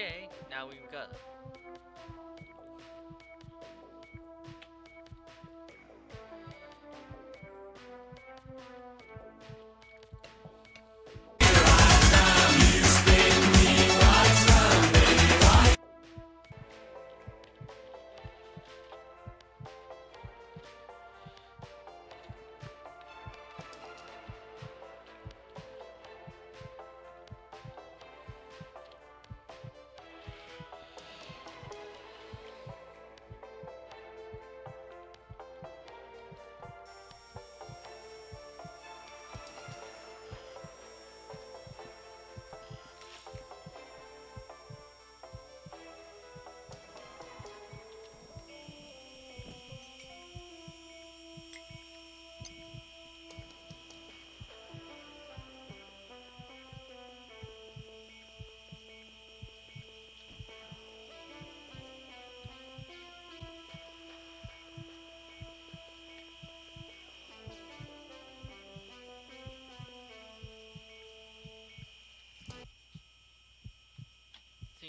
Okay, now we've got.